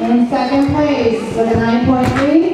In second place with a 9.3,